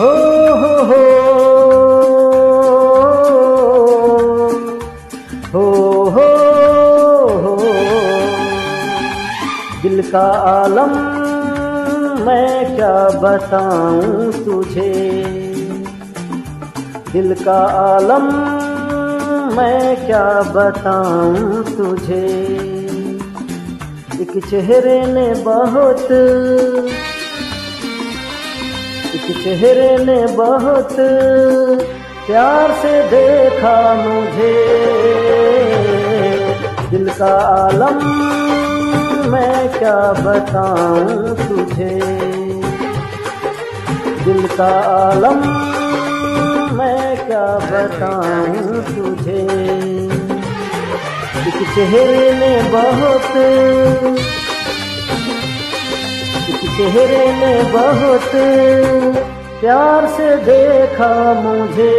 हो हो हो हो हो हो दिल का आलम मैं क्या बताऊँ तुझे दिल का आलम मैं क्या बताऊँ तुझे एक चेहरे ने बहुत एक चेहरे ने बहुत प्यार से देखा मुझे। दिल का आलम मैं क्या बताऊँ तुझे? दिल का आलम मैं क्या बताऊँ तुझे? एक चेहरे ने बहुत चेहरे ने बहुत प्यार से देखा मुझे।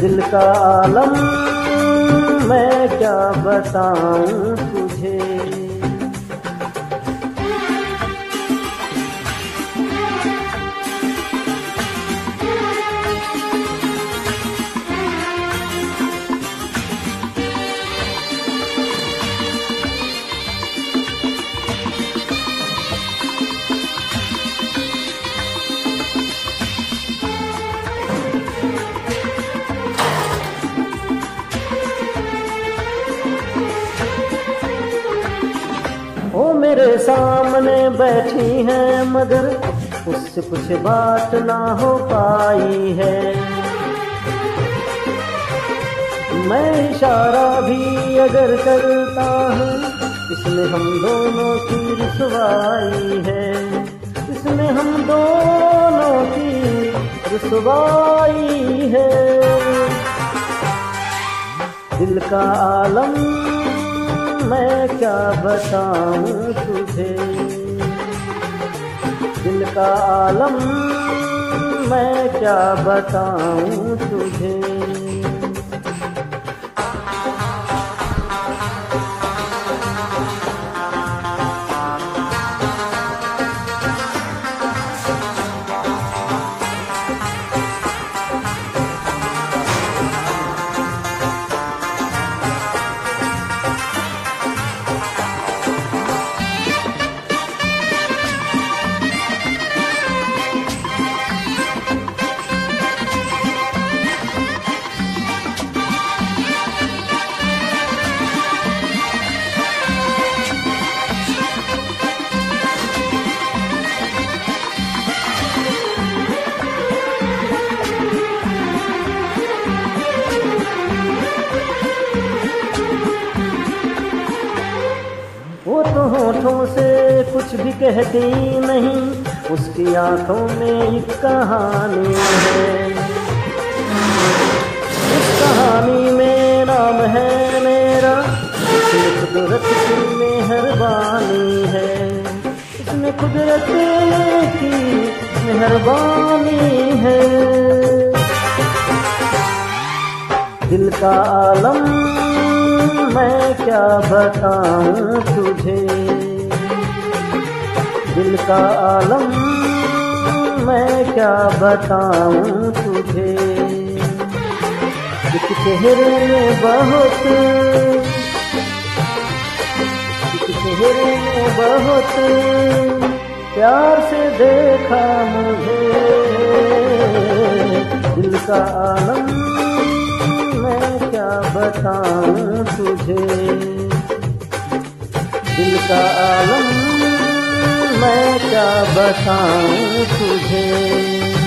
दिल का आलम मैं क्या बताऊँ? वो मेरे सामने बैठी है, मगर उससे कुछ बात ना हो पाई है। मैं इशारा भी अगर करता हूँ, इसमें हम दोनों की रसवाई है। इसमें हम दोनों की रसवाई है। दिल का आलम मैं क्या बताऊँ तुझे? दिल का आलम मैं क्या बताऊँ तुझे? कुछ भी कहती नहीं, उसकी आँखों में एक कहानी है। उस कहानी में नाम है मेरा कुदरत की मेहरबानी है। इसमें कुदरत की मेहरबानी है। दिल का आलम मैं क्या बताऊँ तुझे? दिल का आलम, मैं क्या बताऊँ तुझे? एक चेहरे में बहुत एक चेहरे में बहुत प्यार से देखा मुझे। दिल का आलम, मैं क्या बताऊँ तुझे? दिल का आलम मैं क्या बताऊँ तुझे?